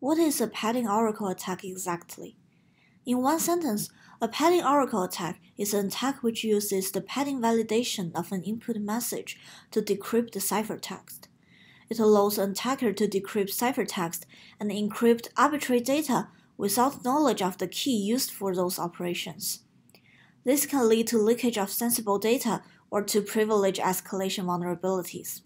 What is a padding oracle attack exactly? In one sentence, a padding oracle attack is an attack which uses the padding validation of an input message to decrypt the ciphertext. It allows an attacker to decrypt ciphertext and encrypt arbitrary data without knowledge of the key used for those operations. This can lead to leakage of sensible data or to privilege escalation vulnerabilities.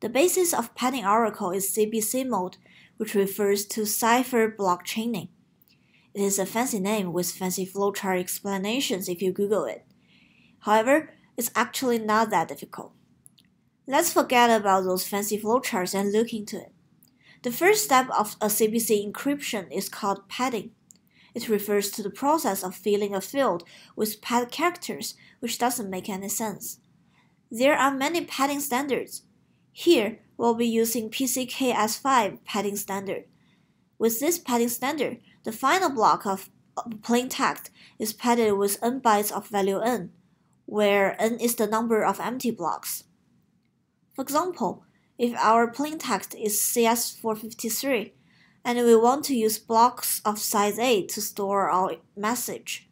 The basis of padding oracle is CBC mode, which refers to cipher block chaining. It is a fancy name with fancy flowchart explanations if you Google it. However, it's actually not that difficult. Let's forget about those fancy flowcharts and look into it. The first step of a CBC encryption is called padding. It refers to the process of filling a field with pad characters, which doesn't make any sense. There are many padding standards. Here, we'll be using PCKS5 padding standard. With this padding standard, the final block of plain text is padded with n bytes of value n, where n is the number of empty blocks. For example, if our plain text is CS453 and we want to use blocks of size 8 to store our message,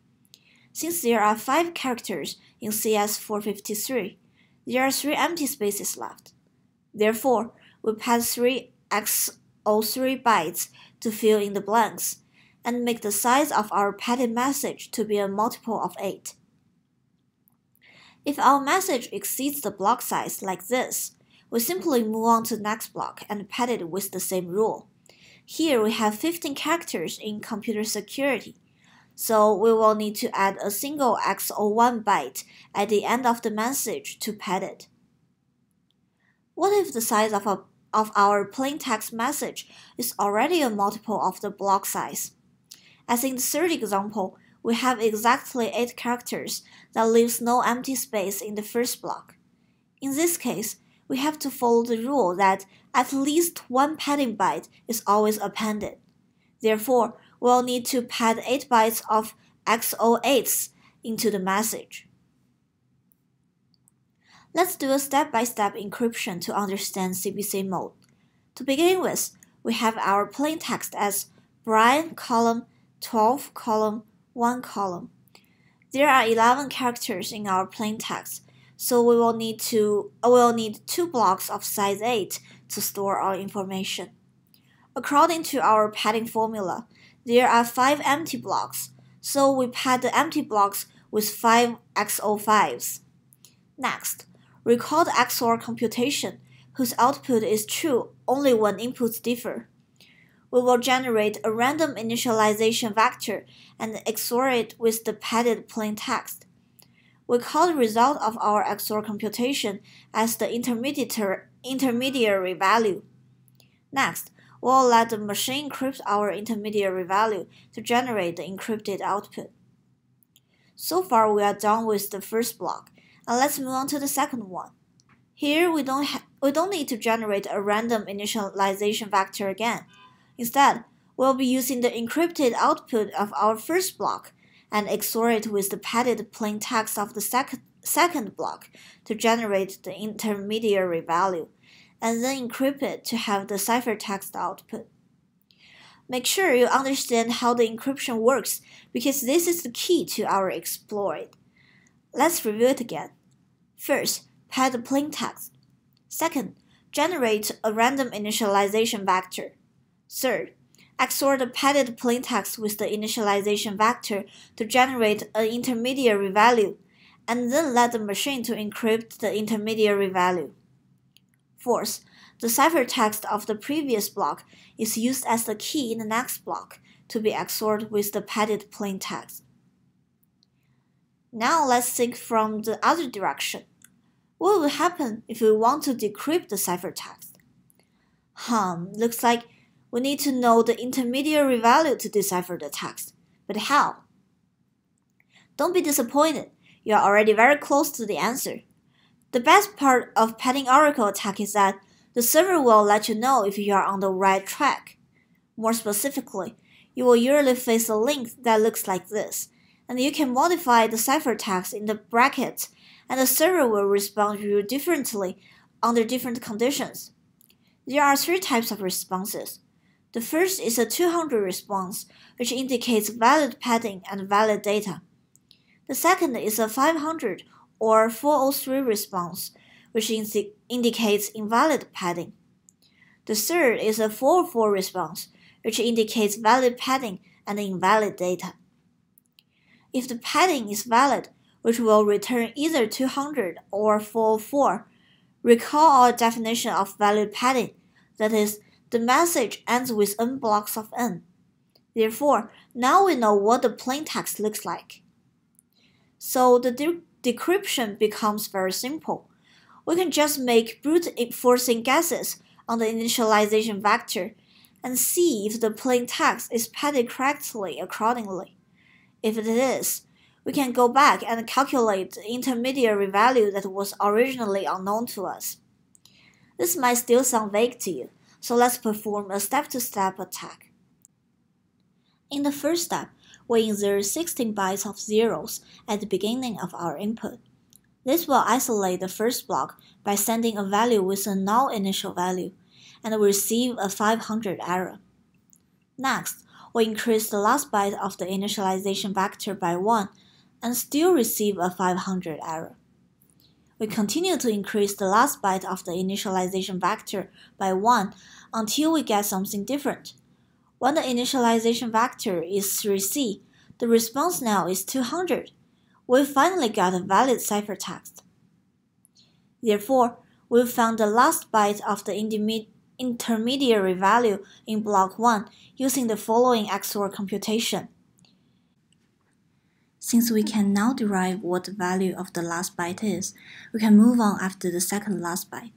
since there are 5 characters in CS453, there are 3 empty spaces left. Therefore, we pass 3 x03 bytes to fill in the blanks and make the size of our padded message to be a multiple of 8. If our message exceeds the block size like this, we simply move on to the next block and pad it with the same rule. Here we have 15 characters in computer security, so we will need to add a single X01 byte at the end of the message to pad it. What if the size of, a, of our plain text message is already a multiple of the block size? As in the third example, we have exactly 8 characters that leaves no empty space in the first block. In this case, we have to follow the rule that at least one padding byte is always appended. Therefore, we'll need to pad 8 bytes of X08s into the message. Let's do a step-by-step -step encryption to understand CBC mode. To begin with, we have our plain text as Brian column 12 column 1 column. There are 11 characters in our plain text, so we will need to uh, we will need two blocks of size 8 to store our information. According to our padding formula, there are 5 empty blocks, so we pad the empty blocks with 5 X05s. Next, Recall the XOR computation, whose output is true only when inputs differ. We will generate a random initialization vector and XOR it with the padded plain text. We call the result of our XOR computation as the intermediary value. Next, we'll let the machine encrypt our intermediary value to generate the encrypted output. So far, we are done with the first block, and let's move on to the second one. Here we don't we don't need to generate a random initialization vector again. Instead, we'll be using the encrypted output of our first block and XOR it with the padded plain text of the second second block to generate the intermediary value, and then encrypt it to have the ciphertext output. Make sure you understand how the encryption works because this is the key to our exploit. Let's review it again. First, pad the plain text. Second, generate a random initialization vector. Third, XOR the padded plain text with the initialization vector to generate an intermediary value, and then let the machine to encrypt the intermediary value. Fourth, the ciphertext of the previous block is used as the key in the next block to be XORed with the padded plain text. Now let's think from the other direction. What will happen if we want to decrypt the ciphertext? Hmm, looks like we need to know the intermediary value to decipher the text. But how? Don't be disappointed. You are already very close to the answer. The best part of padding oracle attack is that the server will let you know if you are on the right track. More specifically, you will usually face a link that looks like this and you can modify the ciphertext in the brackets, and the server will respond to you differently under different conditions. There are three types of responses. The first is a 200 response, which indicates valid padding and valid data. The second is a 500 or 403 response, which indicates invalid padding. The third is a 404 response, which indicates valid padding and invalid data. If the padding is valid, which will return either 200 or 404, recall our definition of value padding, that is, the message ends with n blocks of n. Therefore, now we know what the plain text looks like. So the de decryption becomes very simple. We can just make brute forcing guesses on the initialization vector and see if the plain text is padded correctly accordingly. If it is, we can go back and calculate the intermediary value that was originally unknown to us. This might still sound vague to you, so let's perform a step-to-step -step attack. In the first step, we insert 16 bytes of zeros at the beginning of our input. This will isolate the first block by sending a value with a null initial value, and receive a 500 error. Next, we increase the last byte of the initialization vector by 1 and still receive a 500 error. We continue to increase the last byte of the initialization vector by 1 until we get something different. When the initialization vector is 3c, the response now is 200. We finally got a valid ciphertext. Therefore, we found the last byte of the intermediary value in block 1 using the following XOR computation. Since we can now derive what the value of the last byte is, we can move on after the second last byte.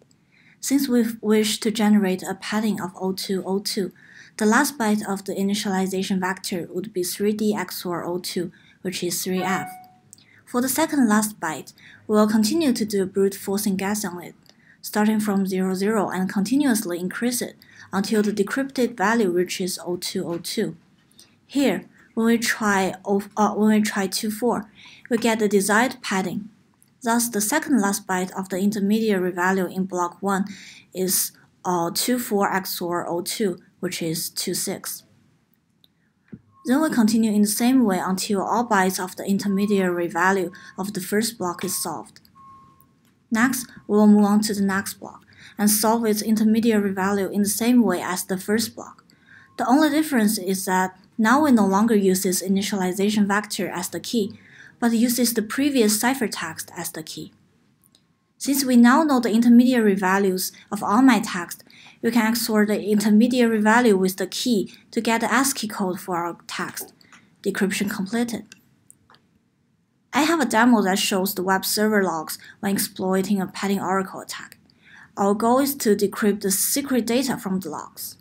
Since we wish to generate a padding of O2O2, the last byte of the initialization vector would be 3D XOR O2, which is 3F. For the second last byte, we will continue to do brute forcing guess on it, starting from 00 and continuously increase it until the decrypted value reaches O2O2. Here, when we try uh, when we try 24, we get the desired padding. Thus, the second last byte of the intermediary value in block 1 is uh, 24 XOR 02, which is 2, 6. Then we continue in the same way until all bytes of the intermediary value of the first block is solved. Next, we will move on to the next block and solve its intermediary value in the same way as the first block. The only difference is that now we no longer use this initialization vector as the key, but uses the previous ciphertext as the key. Since we now know the intermediary values of all my text, we can XOR the intermediary value with the key to get the ASCII code for our text. Decryption completed. I have a demo that shows the web server logs when exploiting a padding oracle attack. Our goal is to decrypt the secret data from the logs.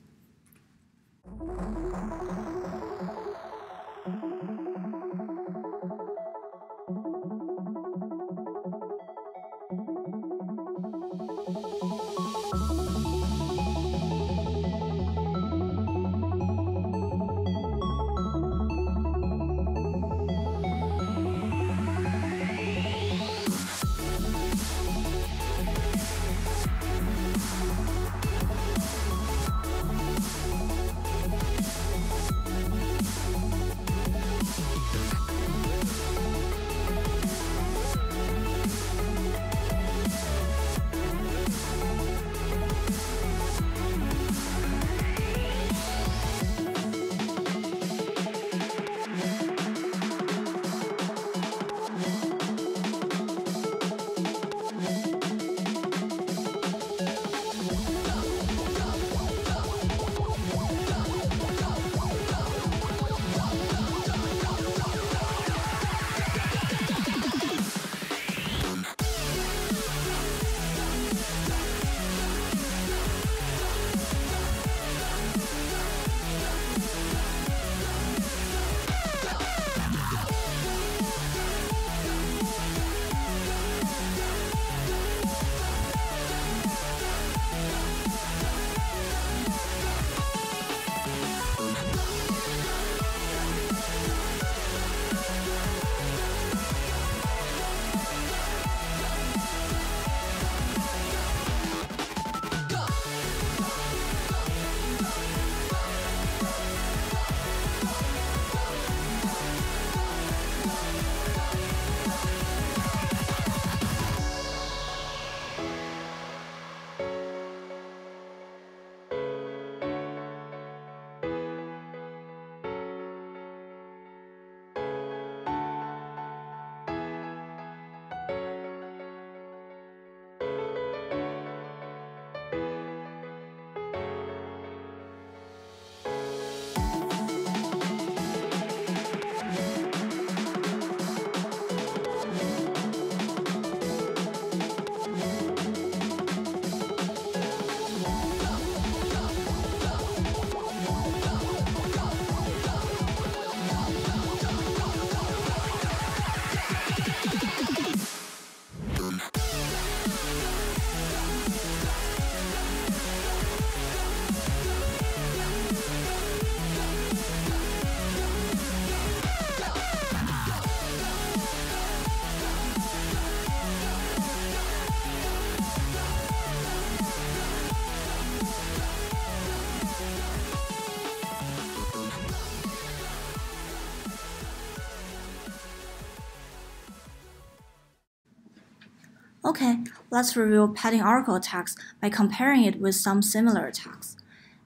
Okay, let's review padding oracle attacks by comparing it with some similar attacks.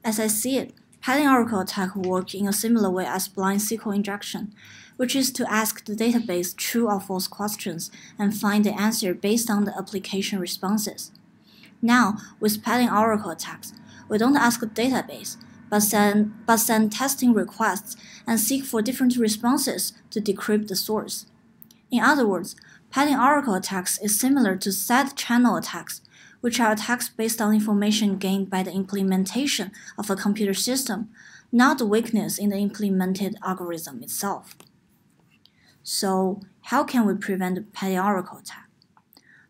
As I see it, padding oracle attack work in a similar way as blind SQL injection, which is to ask the database true or false questions and find the answer based on the application responses. Now, with padding oracle attacks, we don't ask the database, but send, but send testing requests and seek for different responses to decrypt the source. In other words, padding oracle attacks is similar to side channel attacks, which are attacks based on information gained by the implementation of a computer system, not the weakness in the implemented algorithm itself. So, how can we prevent a padding oracle attack?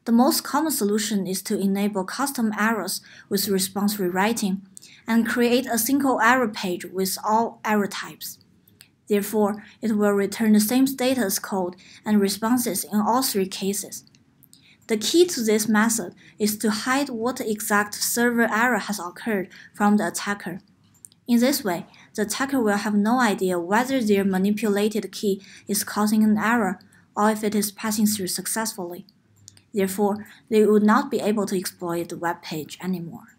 The most common solution is to enable custom errors with response rewriting and create a single error page with all error types. Therefore, it will return the same status code and responses in all three cases. The key to this method is to hide what exact server error has occurred from the attacker. In this way, the attacker will have no idea whether their manipulated key is causing an error or if it is passing through successfully. Therefore, they would not be able to exploit the web page anymore.